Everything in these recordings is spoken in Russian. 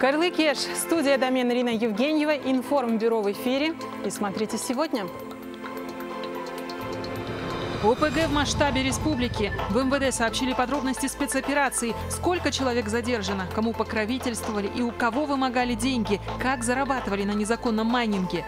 Карлы Кеш, студия домен Ирина Евгеньева, информбюро в эфире. И смотрите сегодня. ОПГ в масштабе республики. В МВД сообщили подробности спецоперации. Сколько человек задержано, кому покровительствовали и у кого вымогали деньги, как зарабатывали на незаконном майнинге.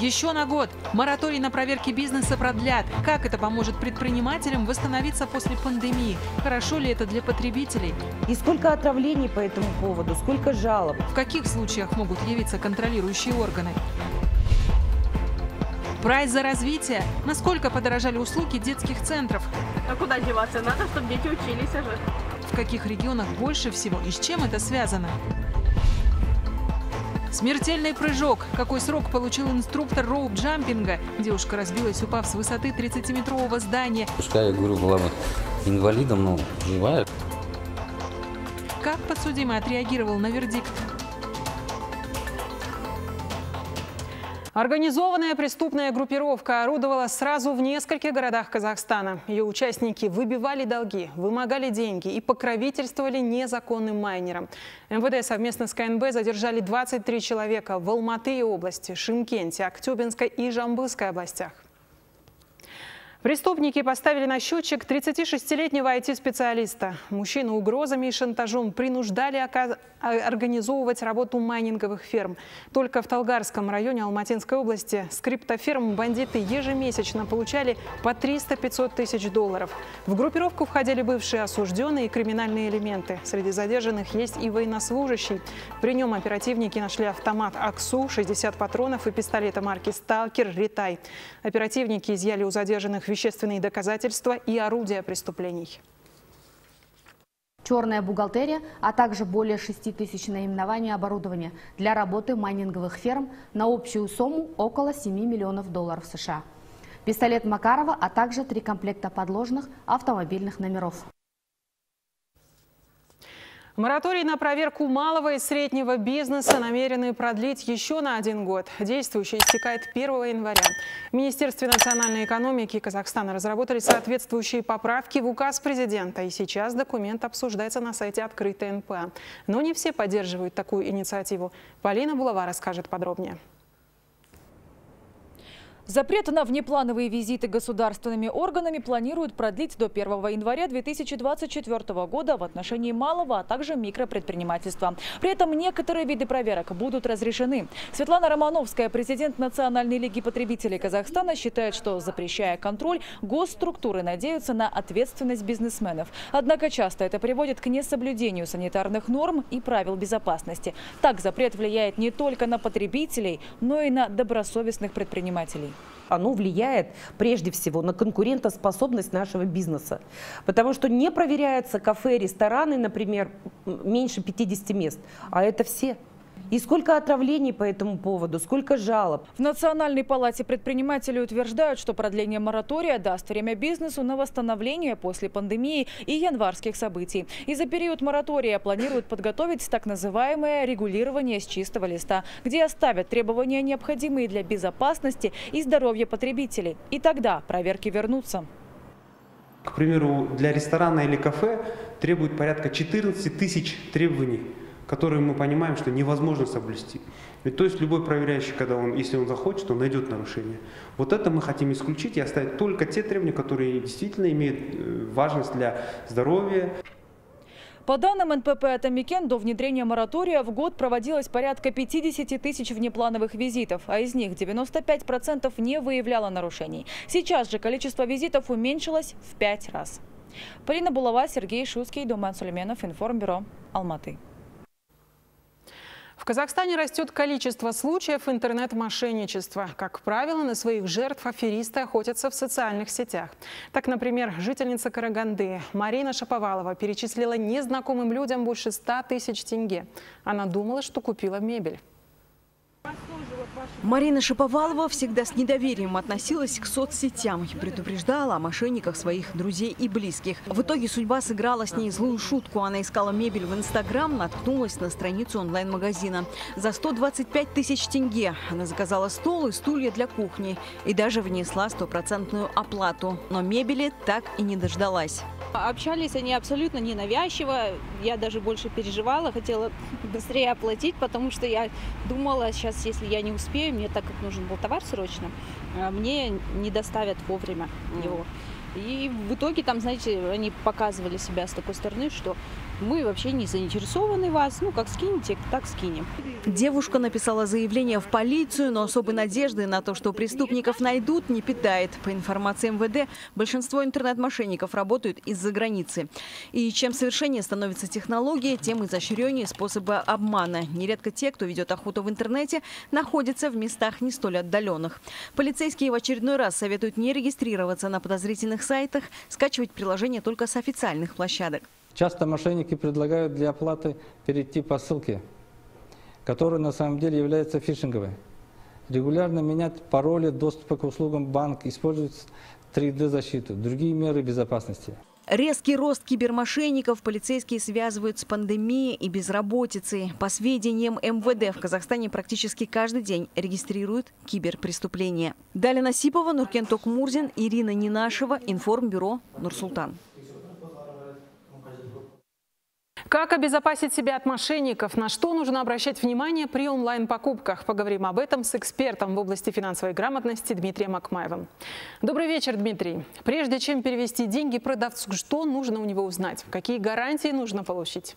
Еще на год. Мораторий на проверки бизнеса продлят. Как это поможет предпринимателям восстановиться после пандемии? Хорошо ли это для потребителей? И сколько отравлений по этому поводу, сколько жалоб? В каких случаях могут явиться контролирующие органы? Прайс за развитие. Насколько подорожали услуги детских центров? А куда деваться? Надо, чтобы дети учились уже. В каких регионах больше всего и с чем это связано? Смертельный прыжок. Какой срок получил инструктор роуп-джампинга? Девушка разбилась, упав с высоты 30-метрового здания. Пускай, я говорю, была бы инвалидом, но живая. Как подсудимый отреагировал на вердикт? Организованная преступная группировка орудовала сразу в нескольких городах Казахстана. Ее участники выбивали долги, вымогали деньги и покровительствовали незаконным майнерам. МВД совместно с КНБ задержали 23 человека в Алматы области, Шимкенте, Актюбинской и Жамбылской областях. Преступники поставили на счетчик 36-летнего IT-специалиста. Мужчину угрозами и шантажом принуждали а, организовывать работу майнинговых ферм. Только в Талгарском районе Алматинской области с криптоферм бандиты ежемесячно получали по 300-500 тысяч долларов. В группировку входили бывшие осужденные и криминальные элементы. Среди задержанных есть и военнослужащий. При нем оперативники нашли автомат «Аксу», 60 патронов и пистолета марки «Сталкер», «Ритай». Оперативники изъяли у задержанных вещественные доказательства и орудия преступлений. Черная бухгалтерия, а также более 6 тысяч наименований оборудования для работы майнинговых ферм на общую сумму около 7 миллионов долларов США. Пистолет Макарова, а также три комплекта подложных автомобильных номеров. Мораторий на проверку малого и среднего бизнеса намерены продлить еще на один год. Действующий истекает 1 января. В Министерстве национальной экономики Казахстана разработали соответствующие поправки в указ президента. И сейчас документ обсуждается на сайте открытой НПА. Но не все поддерживают такую инициативу. Полина Булава расскажет подробнее. Запрет на внеплановые визиты государственными органами планируют продлить до 1 января 2024 года в отношении малого, а также микропредпринимательства. При этом некоторые виды проверок будут разрешены. Светлана Романовская, президент Национальной лиги потребителей Казахстана, считает, что запрещая контроль, госструктуры надеются на ответственность бизнесменов. Однако часто это приводит к несоблюдению санитарных норм и правил безопасности. Так запрет влияет не только на потребителей, но и на добросовестных предпринимателей оно влияет прежде всего на конкурентоспособность нашего бизнеса. Потому что не проверяются кафе, рестораны, например, меньше 50 мест, а это все. И сколько отравлений по этому поводу, сколько жалоб. В Национальной палате предпринимателей утверждают, что продление моратория даст время бизнесу на восстановление после пандемии и январских событий. И за период моратория планируют подготовить так называемое регулирование с чистого листа, где оставят требования, необходимые для безопасности и здоровья потребителей. И тогда проверки вернутся. К примеру, для ресторана или кафе требует порядка 14 тысяч требований которые мы понимаем, что невозможно соблюсти. Ведь, то есть любой проверяющий, когда он, если он захочет, он найдет нарушение. Вот это мы хотим исключить и оставить только те требования, которые действительно имеют э, важность для здоровья. По данным НПП «Атамикен», до внедрения моратория в год проводилось порядка 50 тысяч внеплановых визитов, а из них 95% не выявляло нарушений. Сейчас же количество визитов уменьшилось в пять раз. Полина Булава, Сергей Шуцкий, Думан Сулейменов, Информбюро, Алматы. Казахстане растет количество случаев интернет-мошенничества. Как правило, на своих жертв аферисты охотятся в социальных сетях. Так, например, жительница Караганды Марина Шаповалова перечислила незнакомым людям больше 100 тысяч тенге. Она думала, что купила мебель. Марина Шаповалова всегда с недоверием относилась к соцсетям и предупреждала о мошенниках своих друзей и близких. В итоге судьба сыграла с ней злую шутку. Она искала мебель в Инстаграм, наткнулась на страницу онлайн-магазина. За 125 тысяч тенге она заказала стол и стулья для кухни и даже внесла стопроцентную оплату. Но мебели так и не дождалась. Общались они абсолютно ненавязчиво. Я даже больше переживала, хотела быстрее оплатить, потому что я думала, сейчас, если я не успею, мне так как нужен был товар срочно, а мне не доставят вовремя его. И в итоге там, знаете, они показывали себя с такой стороны, что мы вообще не заинтересованы вас. Ну, как скинете, так скинем. Девушка написала заявление в полицию, но особой надежды на то, что преступников найдут, не питает. По информации МВД, большинство интернет-мошенников работают из-за границы. И чем совершеннее становится технология, тем изощреннее способы обмана. Нередко те, кто ведет охоту в интернете, находятся в местах не столь отдаленных. Полицейские в очередной раз советуют не регистрироваться на подозрительных сайтах, скачивать приложение только с официальных площадок. Часто мошенники предлагают для оплаты перейти по ссылке, которая на самом деле является фишинговой. Регулярно менять пароли доступа к услугам банк, использовать 3D-защиту, другие меры безопасности. Резкий рост кибермошенников полицейские связывают с пандемией и безработицей. По сведениям МВД, в Казахстане практически каждый день регистрируют киберпреступления. Далее Насипова, Нуркен Токмурзин, Ирина Нинашева, Информбюро, Нурсултан. Как обезопасить себя от мошенников? На что нужно обращать внимание при онлайн-покупках? Поговорим об этом с экспертом в области финансовой грамотности Дмитрием Акмаевым. Добрый вечер, Дмитрий. Прежде чем перевести деньги продавцу, что нужно у него узнать? Какие гарантии нужно получить?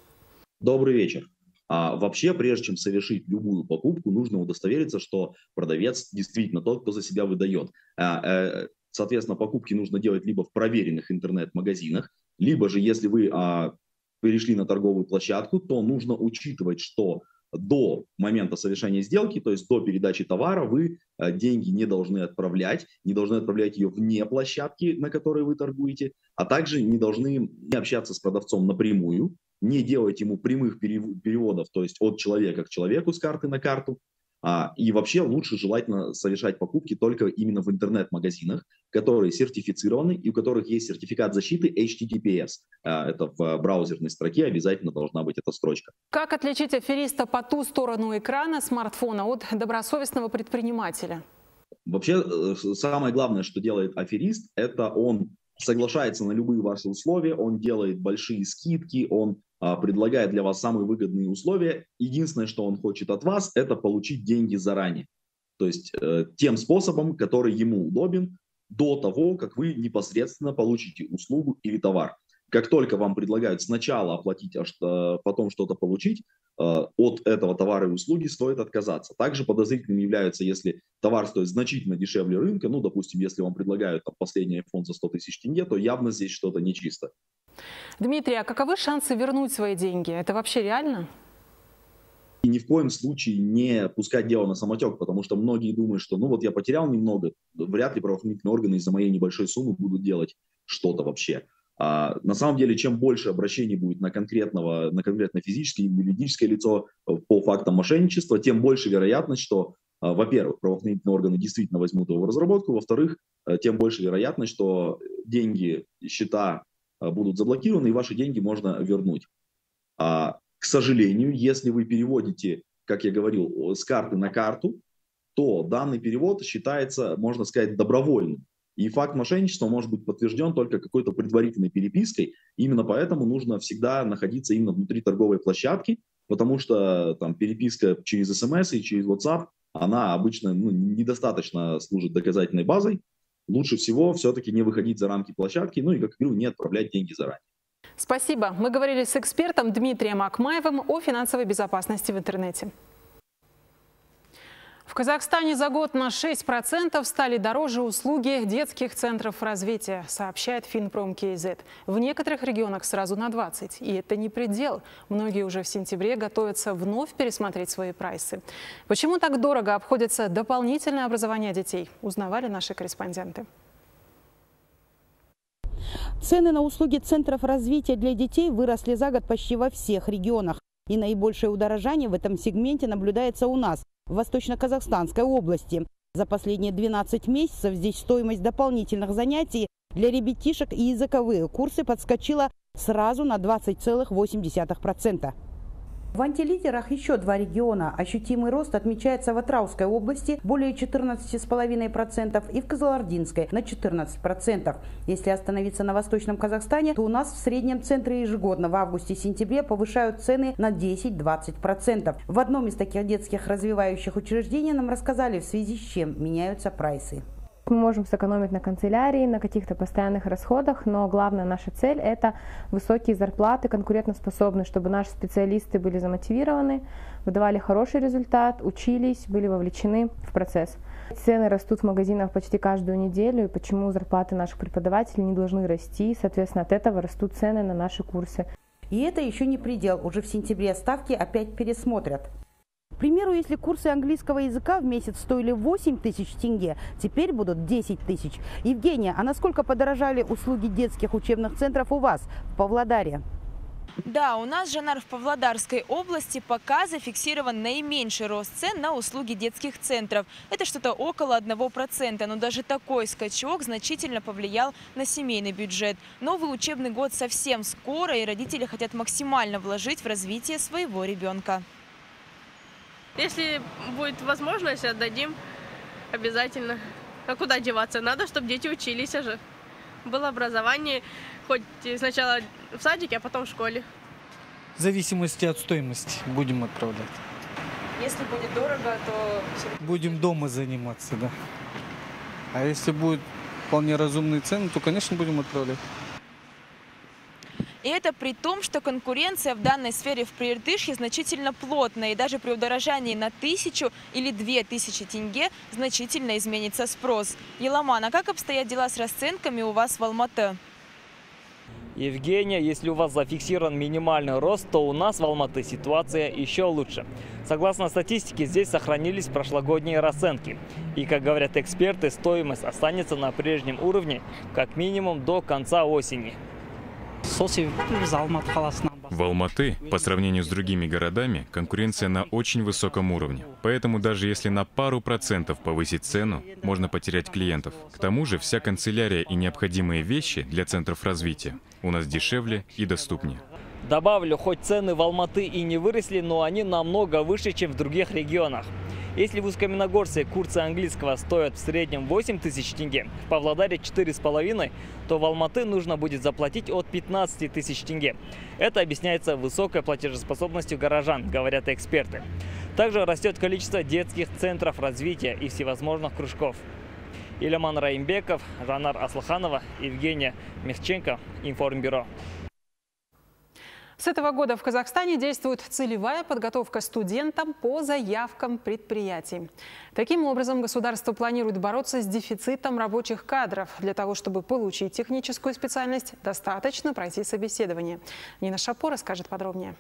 Добрый вечер. А вообще, прежде чем совершить любую покупку, нужно удостовериться, что продавец действительно тот, кто за себя выдает. А, э, соответственно, покупки нужно делать либо в проверенных интернет-магазинах, либо же, если вы а, перешли на торговую площадку, то нужно учитывать, что до момента совершения сделки, то есть до передачи товара, вы э, деньги не должны отправлять, не должны отправлять ее вне площадки, на которой вы торгуете, а также не должны не общаться с продавцом напрямую, не делать ему прямых переводов, то есть от человека к человеку с карты на карту, и вообще лучше желательно совершать покупки только именно в интернет-магазинах, которые сертифицированы и у которых есть сертификат защиты HTTPS. А, это в браузерной строке обязательно должна быть эта строчка. Как отличить афериста по ту сторону экрана смартфона от добросовестного предпринимателя? Вообще, э, самое главное, что делает аферист, это он соглашается на любые ваши условия, он делает большие скидки, он а, предлагает для вас самые выгодные условия. Единственное, что он хочет от вас, это получить деньги заранее. То есть э, тем способом, который ему удобен, до того, как вы непосредственно получите услугу или товар. Как только вам предлагают сначала оплатить, а потом что-то получить, э, от этого товара и услуги стоит отказаться. Также подозрительным являются, если товар стоит значительно дешевле рынка, ну, допустим, если вам предлагают там, последний iPhone за 100 тысяч тенге, то явно здесь что-то нечисто. Дмитрий, а каковы шансы вернуть свои деньги? Это вообще реально? И ни в коем случае не пускать дело на самотек, потому что многие думают, что ну вот я потерял немного, вряд ли правоохранительные органы из-за моей небольшой суммы будут делать что-то вообще. А, на самом деле, чем больше обращений будет на, конкретного, на конкретное физическое или юридическое лицо э, по фактам мошенничества, тем больше вероятность, что, а, во-первых, правоохранительные органы действительно возьмут его в разработку, во-вторых, э, тем больше вероятность, что деньги, счета Э, будут заблокированы, и ваши деньги можно вернуть. А, к сожалению, если вы переводите, как я говорил, с карты на карту, то данный перевод считается, можно сказать, добровольным. И факт мошенничества может быть подтвержден только какой-то предварительной перепиской. Именно поэтому нужно всегда находиться именно внутри торговой площадки, потому что там переписка через смс и через WhatsApp, она обычно ну, недостаточно служит доказательной базой, лучше всего все-таки не выходить за рамки площадки, ну и, как говорю, не отправлять деньги заранее. Спасибо. Мы говорили с экспертом Дмитрием Акмаевым о финансовой безопасности в интернете. В Казахстане за год на 6% стали дороже услуги детских центров развития, сообщает Финпром КЗ. В некоторых регионах сразу на 20%. И это не предел. Многие уже в сентябре готовятся вновь пересмотреть свои прайсы. Почему так дорого обходится дополнительное образование детей, узнавали наши корреспонденты. Цены на услуги центров развития для детей выросли за год почти во всех регионах. И наибольшее удорожание в этом сегменте наблюдается у нас в Восточно-Казахстанской области. За последние 12 месяцев здесь стоимость дополнительных занятий для ребятишек и языковые курсы подскочила сразу на 20,8%. В антилидерах еще два региона. Ощутимый рост отмечается в Атрауской области более 14,5% и в Казалардинской на 14%. Если остановиться на Восточном Казахстане, то у нас в среднем центре ежегодно в августе-сентябре повышают цены на 10-20%. В одном из таких детских развивающих учреждений нам рассказали, в связи с чем меняются прайсы. Мы можем сэкономить на канцелярии, на каких-то постоянных расходах, но главная наша цель – это высокие зарплаты, конкурентоспособность, чтобы наши специалисты были замотивированы, выдавали хороший результат, учились, были вовлечены в процесс. Цены растут в магазинах почти каждую неделю, и почему зарплаты наших преподавателей не должны расти, соответственно, от этого растут цены на наши курсы. И это еще не предел. Уже в сентябре ставки опять пересмотрят. Примеру, если курсы английского языка в месяц стоили 8 тысяч тенге, теперь будут 10 тысяч. Евгения, а насколько подорожали услуги детских учебных центров у вас в Павлодаре? Да, у нас, Жанар, в Павлодарской области пока зафиксирован наименьший рост цен на услуги детских центров. Это что-то около 1%, но даже такой скачок значительно повлиял на семейный бюджет. Новый учебный год совсем скоро, и родители хотят максимально вложить в развитие своего ребенка. Если будет возможность, отдадим обязательно. А куда деваться? Надо, чтобы дети учились же. Было образование, хоть сначала в садике, а потом в школе. В зависимости от стоимости будем отправлять. Если будет дорого, то... Будем дома заниматься, да. А если будет вполне разумные цены, то, конечно, будем отправлять. И это при том, что конкуренция в данной сфере в Прииртышье значительно плотная. И даже при удорожании на тысячу или две тысячи тенге значительно изменится спрос. Еламан, а как обстоят дела с расценками у вас в Алматы? Евгения, если у вас зафиксирован минимальный рост, то у нас в Алматы ситуация еще лучше. Согласно статистике, здесь сохранились прошлогодние расценки. И, как говорят эксперты, стоимость останется на прежнем уровне как минимум до конца осени. В Алматы, по сравнению с другими городами, конкуренция на очень высоком уровне. Поэтому даже если на пару процентов повысить цену, можно потерять клиентов. К тому же вся канцелярия и необходимые вещи для центров развития у нас дешевле и доступнее. Добавлю, хоть цены в Алматы и не выросли, но они намного выше, чем в других регионах. Если в Усть-Каменогорске курсы английского стоят в среднем 8 тысяч тенге, в Павлодаре 4,5, то в Алматы нужно будет заплатить от 15 тысяч тенге. Это объясняется высокой платежеспособностью горожан, говорят эксперты. Также растет количество детских центров развития и всевозможных кружков. Иляман Раимбеков, Жанар Аслаханова, Евгения Мехченко, Информбюро. С этого года в Казахстане действует целевая подготовка студентам по заявкам предприятий. Таким образом, государство планирует бороться с дефицитом рабочих кадров. Для того, чтобы получить техническую специальность, достаточно пройти собеседование. Нина Шапо расскажет подробнее.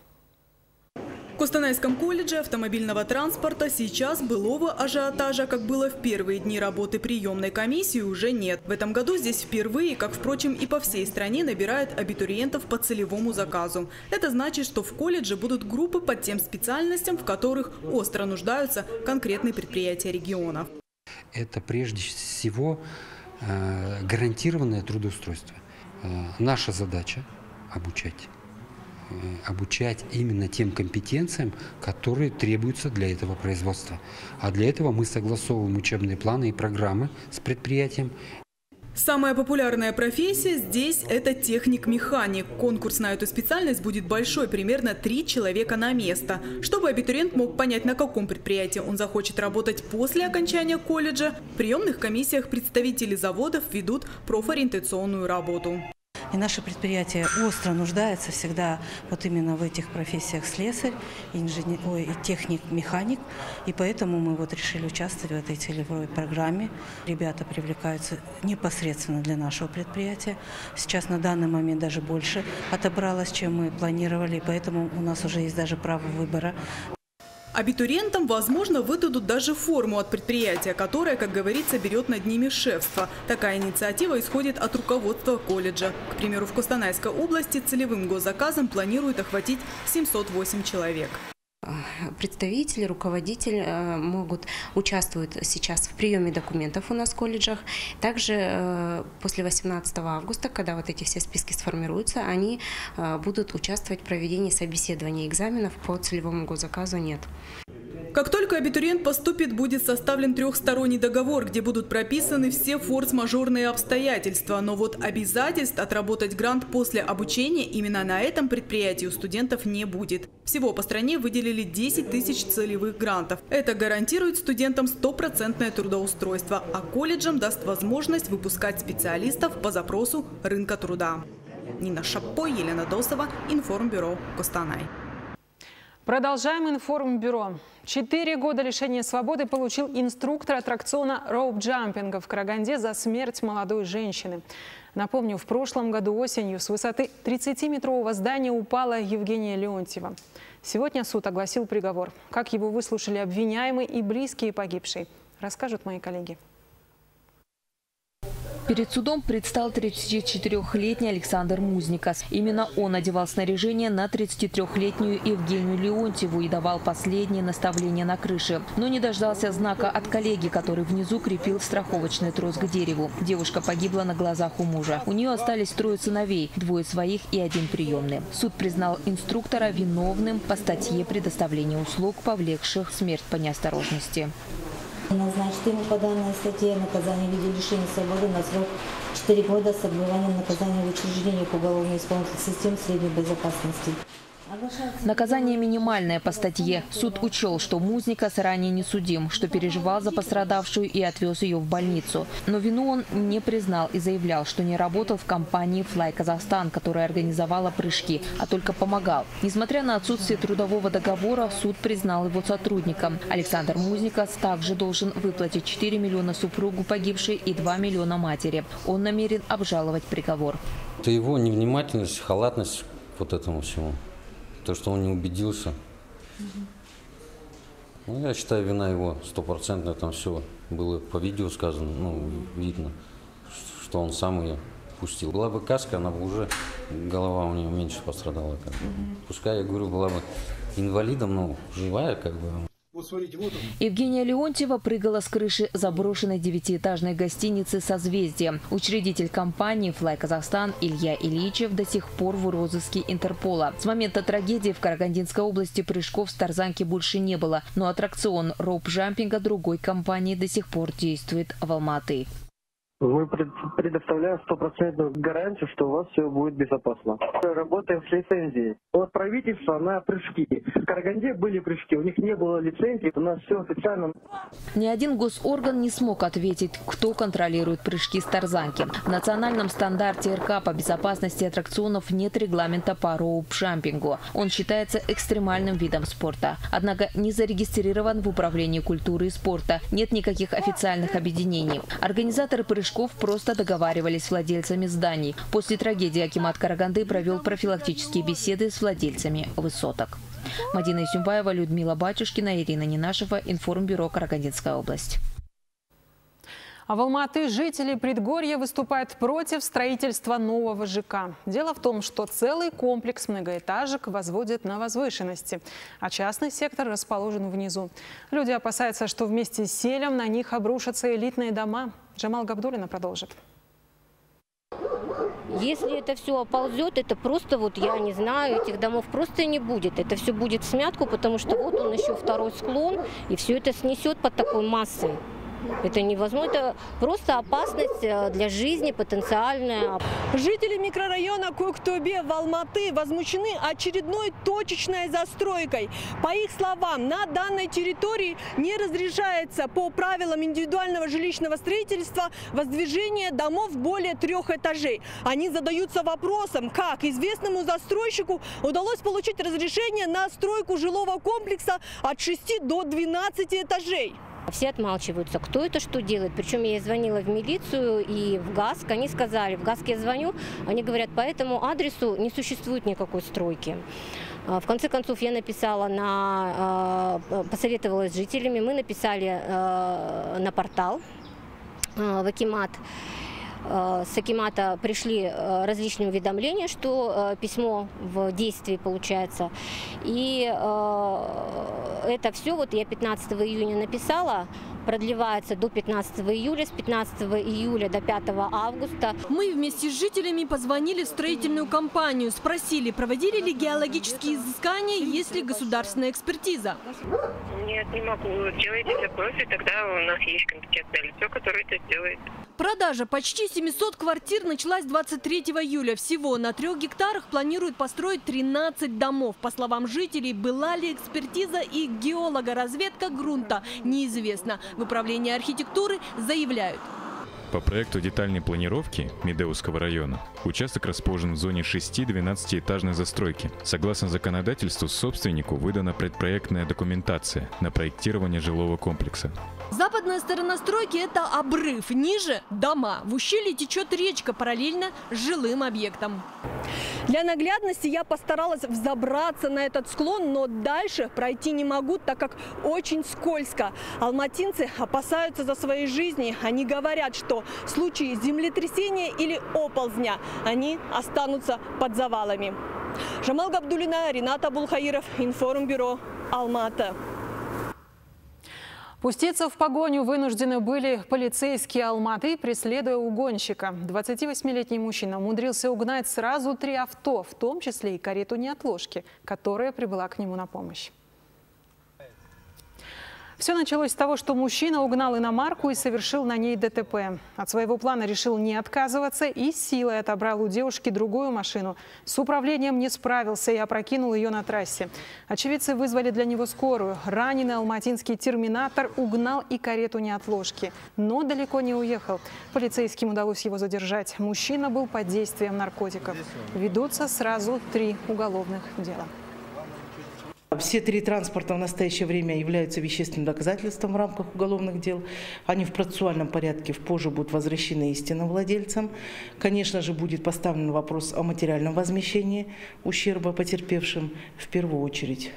Костанайском колледже автомобильного транспорта сейчас былого ажиотажа, как было в первые дни работы приемной комиссии, уже нет. В этом году здесь впервые, как, впрочем, и по всей стране, набирают абитуриентов по целевому заказу. Это значит, что в колледже будут группы по тем специальностям, в которых остро нуждаются конкретные предприятия регионов. Это прежде всего э, гарантированное трудоустройство. Э, наша задача – обучать обучать именно тем компетенциям, которые требуются для этого производства. А для этого мы согласовываем учебные планы и программы с предприятием. Самая популярная профессия здесь – это техник-механик. Конкурс на эту специальность будет большой, примерно три человека на место. Чтобы абитуриент мог понять, на каком предприятии он захочет работать после окончания колледжа, в приемных комиссиях представители заводов ведут профориентационную работу. И наше предприятие остро нуждается всегда вот именно в этих профессиях слесарь, инженер, ой, техник, механик. И поэтому мы вот решили участвовать в этой целевой программе. Ребята привлекаются непосредственно для нашего предприятия. Сейчас на данный момент даже больше отобралось, чем мы планировали. Поэтому у нас уже есть даже право выбора Абитуриентам, возможно, выдадут даже форму от предприятия, которое, как говорится, берет над ними шефство. Такая инициатива исходит от руководства колледжа. К примеру, в Костанайской области целевым госзаказом планируют охватить 708 человек. Представители, руководители э, могут участвовать сейчас в приеме документов у нас в колледжах. Также э, после 18 августа, когда вот эти все списки сформируются, они будут участвовать в проведении собеседования экзаменов по целевому госзаказу «Нет». Как только абитуриент поступит, будет составлен трехсторонний договор, где будут прописаны все форс-мажорные обстоятельства. Но вот обязательств отработать грант после обучения именно на этом предприятии у студентов не будет. Всего по стране выделили 10 тысяч целевых грантов. Это гарантирует студентам стопроцентное трудоустройство, а колледжам даст возможность выпускать специалистов по запросу рынка труда. Нина Шапо, Елена Досова, Информбюро, Костанай. Продолжаем информбюро. Четыре года лишения свободы получил инструктор аттракциона роуп-джампинга в Караганде за смерть молодой женщины. Напомню, в прошлом году осенью с высоты 30-метрового здания упала Евгения Леонтьева. Сегодня суд огласил приговор. Как его выслушали обвиняемые и близкие погибшей, расскажут мои коллеги. Перед судом предстал 34-летний Александр Музникас. Именно он одевал снаряжение на 33-летнюю Евгению Леонтьеву и давал последние наставления на крыше. Но не дождался знака от коллеги, который внизу крепил страховочный трос к дереву. Девушка погибла на глазах у мужа. У нее остались трое сыновей, двое своих и один приемный. Суд признал инструктора виновным по статье предоставления услуг, повлекших смерть по неосторожности. Назначить ему по данной статье наказание в виде лишения свободы на срок 4 года с отбыванием наказания в учреждениях уголовно-исполнительных систем средней безопасности. Наказание минимальное по статье. Суд учел, что Музникас ранее не судим, что переживал за пострадавшую и отвез ее в больницу. Но вину он не признал и заявлял, что не работал в компании Fly Казахстан, которая организовала прыжки, а только помогал. Несмотря на отсутствие трудового договора, суд признал его сотрудником. Александр Музникас также должен выплатить 4 миллиона супругу погибшей и 2 миллиона матери. Он намерен обжаловать приговор. Это его невнимательность, халатность вот этому всему то, что он не убедился. Ну, я считаю, вина его стопроцентная, там все было по видео сказано, ну, видно, что он сам ее пустил. Была бы каска, она бы уже, голова у нее меньше пострадала. Как бы. Пускай, я говорю, была бы инвалидом, ну, живая, как бы, Евгения Леонтьева прыгала с крыши заброшенной девятиэтажной гостиницы «Созвездие». Учредитель компании «Флай Казахстан» Илья Ильичев до сих пор в розыске Интерпола. С момента трагедии в Карагандинской области прыжков с тарзанки больше не было, но аттракцион роуп-жампинга другой компании до сих пор действует в Алматы. Мы предоставляем стопроцентную гарантию, что у вас все будет безопасно. Работаем с лицензией. От правительства на прыжки. В Караганде были прыжки, у них не было лицензии, у нас все официально. Ни один госорган не смог ответить, кто контролирует прыжки с тарзанки. В национальном стандарте РК по безопасности аттракционов нет регламента по роуп-джампингу. Он считается экстремальным видом спорта. Однако не зарегистрирован в Управлении культуры и спорта. Нет никаких официальных объединений. Организаторы прыжков Пешков просто договаривались с владельцами зданий. После трагедии Акимат Караганды провел профилактические беседы с владельцами высоток. Мадина Исюмбаева, Людмила Батюшкина, Ирина Нинашева, Информбюро Карагандинская область. А в Алматы жители предгорья выступают против строительства нового ЖК. Дело в том, что целый комплекс многоэтажек возводят на возвышенности, а частный сектор расположен внизу. Люди опасаются, что вместе с селем на них обрушатся элитные дома. Джамал Габдулина продолжит. Если это все оползет, это просто вот, я не знаю, этих домов просто не будет. Это все будет смятку, потому что вот он еще второй склон, и все это снесет под такой массой. Это невозможно, это просто опасность э, для жизни потенциальная. Жители микрорайона Коктубе в Алматы возмущены очередной точечной застройкой. По их словам, на данной территории не разрешается по правилам индивидуального жилищного строительства воздвижение домов более трех этажей. Они задаются вопросом, как известному застройщику удалось получить разрешение на стройку жилого комплекса от 6 до 12 этажей. Все отмалчиваются, кто это что делает. Причем я звонила в милицию и в ГАСК. Они сказали, в ГАСК я звоню, они говорят, по этому адресу не существует никакой стройки. А, в конце концов, я написала на, а, посоветовалась с жителями, мы написали а, на портал в Акимат. Э, с Акимата пришли э, различные уведомления, что письмо в действии получается. И это все вот я 15 июня написала продлевается до 15 июля, с 15 июля до 5 августа. Мы вместе с жителями позвонили в строительную компанию, спросили, проводили ли геологические изыскания, есть ли государственная экспертиза. Нет, не могу. Делайте запросы, тогда у нас есть компетентное лицо, которое это сделает. Продажа почти 700 квартир началась 23 июля. Всего на трех гектарах планируют построить 13 домов. По словам жителей, была ли экспертиза и геолога-разведка грунта, неизвестно. В управлении архитектуры заявляют. По проекту детальной планировки Медеуского района участок расположен в зоне 6-12-этажной застройки. Согласно законодательству, собственнику выдана предпроектная документация на проектирование жилого комплекса. Западная сторона стройки – это обрыв. Ниже – дома. В ущелье течет речка параллельно жилым объектам. Для наглядности я постаралась взобраться на этот склон, но дальше пройти не могу, так как очень скользко. Алматинцы опасаются за свои жизни. Они говорят, что в случае землетрясения или оползня они останутся под завалами. Жамал Габдулина, Рената Булхаиров, Информбюро, Алмата. Пуститься в погоню вынуждены были полицейские Алматы, преследуя угонщика. 28-летний мужчина умудрился угнать сразу три авто, в том числе и карету неотложки, которая прибыла к нему на помощь. Все началось с того, что мужчина угнал иномарку и совершил на ней ДТП. От своего плана решил не отказываться и силой отобрал у девушки другую машину. С управлением не справился и опрокинул ее на трассе. Очевидцы вызвали для него скорую. Раненый алматинский терминатор угнал и карету неотложки, но далеко не уехал. Полицейским удалось его задержать. Мужчина был под действием наркотиков. Ведутся сразу три уголовных дела. Все три транспорта в настоящее время являются вещественным доказательством в рамках уголовных дел. Они в процессуальном порядке позже будут возвращены истинным владельцам. Конечно же, будет поставлен вопрос о материальном возмещении ущерба потерпевшим в первую очередь.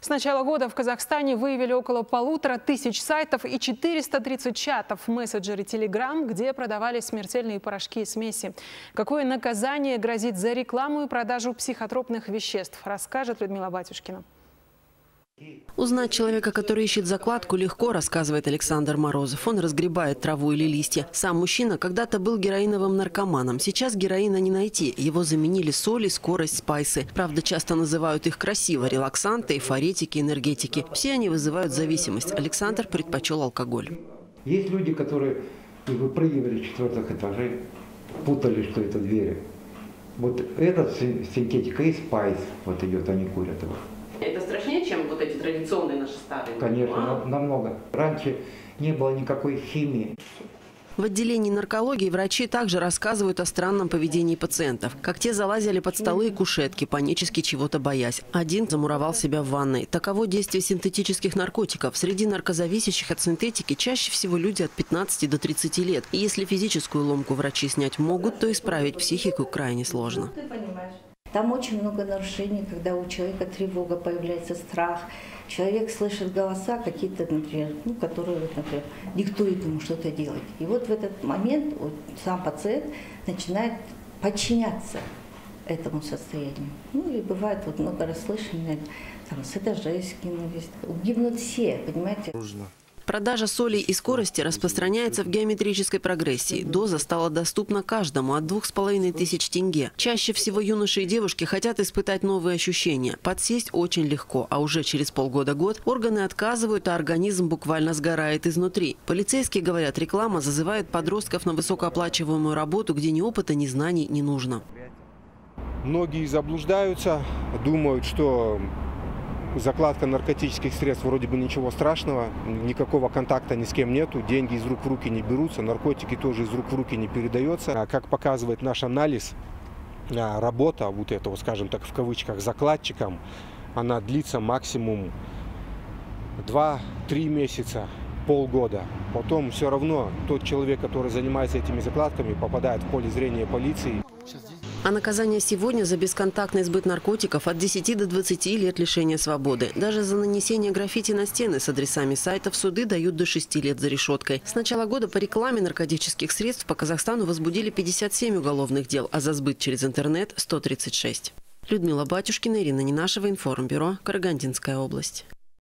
С начала года в Казахстане выявили около полутора тысяч сайтов и 430 чатов в мессенджере Telegram, где продавали смертельные порошки и смеси. Какое наказание грозит за рекламу и продажу психотропных веществ, расскажет Людмила Батюшкина. Узнать человека, который ищет закладку, легко, рассказывает Александр Морозов. Он разгребает траву или листья. Сам мужчина когда-то был героиновым наркоманом. Сейчас героина не найти. Его заменили соли, скорость, спайсы. Правда, часто называют их красиво – релаксанты, эйфоретики, энергетики. Все они вызывают зависимость. Александр предпочел алкоголь. Есть люди, которые выпрыгивали с четвертых этажей, путали, что это двери. Вот этот синтетика и спайс, вот идет, они курят его. Это страшнее, традиционные наши старые? Конечно, намного. Раньше не было никакой химии. В отделении наркологии врачи также рассказывают о странном поведении пациентов. Как те залазили под столы и кушетки, панически чего-то боясь. Один замуровал себя в ванной. Таково действие синтетических наркотиков. Среди наркозависящих от синтетики чаще всего люди от 15 до 30 лет. И если физическую ломку врачи снять могут, то исправить психику крайне сложно. Там очень много нарушений, когда у человека тревога появляется, страх. Человек слышит голоса какие-то, например, ну, которые, например, диктуют ему что-то делать. И вот в этот момент вот, сам пациент начинает подчиняться этому состоянию. Ну и бывает вот много расслышанных, там с этажей скинулись. Гибнут все, понимаете? Нужно. Продажа соли и скорости распространяется в геометрической прогрессии. Доза стала доступна каждому от двух с половиной тысяч тенге. Чаще всего юноши и девушки хотят испытать новые ощущения. Подсесть очень легко, а уже через полгода-год органы отказывают, а организм буквально сгорает изнутри. Полицейские говорят, реклама зазывает подростков на высокооплачиваемую работу, где ни опыта, ни знаний не нужно. Многие заблуждаются, думают, что закладка наркотических средств вроде бы ничего страшного, никакого контакта ни с кем нету, деньги из рук в руки не берутся, наркотики тоже из рук в руки не передается. А как показывает наш анализ, а, работа вот этого, скажем так, в кавычках, закладчиком, она длится максимум 2-3 месяца, полгода. Потом все равно тот человек, который занимается этими закладками, попадает в поле зрения полиции. А наказание сегодня за бесконтактный сбыт наркотиков от 10 до 20 лет лишения свободы. Даже за нанесение граффити на стены с адресами сайтов суды дают до 6 лет за решеткой. С начала года по рекламе наркотических средств по Казахстану возбудили 57 уголовных дел, а за сбыт через интернет – 136. Людмила Батюшкина, Ирина Нинашева, Информбюро, Карагандинская область.